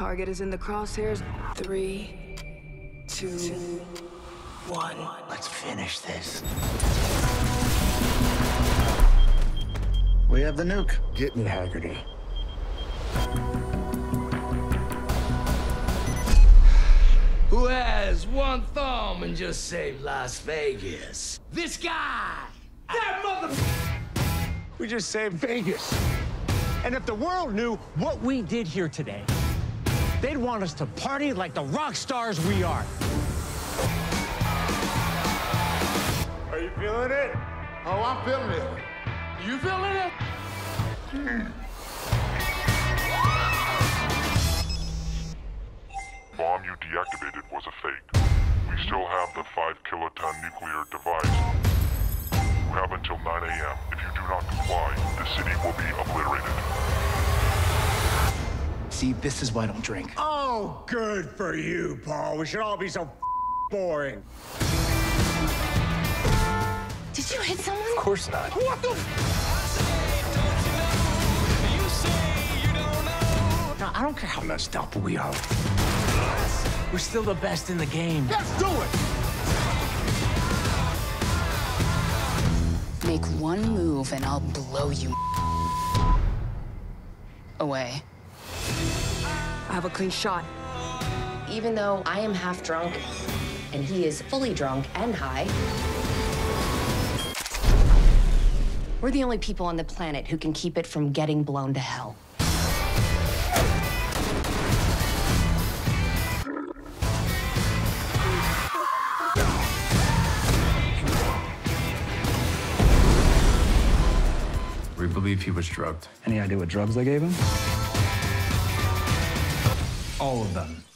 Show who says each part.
Speaker 1: Target is in the crosshairs. Three, two, one.
Speaker 2: Let's finish this.
Speaker 3: We have the nuke.
Speaker 2: Get me Haggerty.
Speaker 4: Who has one thumb and just saved Las Vegas? This guy! That mother...
Speaker 5: We just saved Vegas. And if the world knew what we did here today, they'd want us to party like the rock stars we are. Are you feeling it?
Speaker 3: Oh, I'm feeling it.
Speaker 5: You feeling it?
Speaker 6: bomb you deactivated was a fake. We still have the 5 kiloton nuclear device. You have until 9 a.m. If you do not comply, the city will be
Speaker 2: See, this is why I don't drink.
Speaker 5: Oh, good for you, Paul. We should all be so boring.
Speaker 7: Did you hit someone?
Speaker 2: Of course not.
Speaker 5: What the? Now, I don't care how messed up we are. We're still the best in the game.
Speaker 3: Let's do it.
Speaker 7: Make one move and I'll blow you away.
Speaker 1: I have a clean shot.
Speaker 8: Even though I am half drunk and he is fully drunk and high, we're the only people on the planet who can keep it from getting blown to hell.
Speaker 9: We believe he was drugged.
Speaker 10: Any idea what drugs they gave him?
Speaker 9: All of them.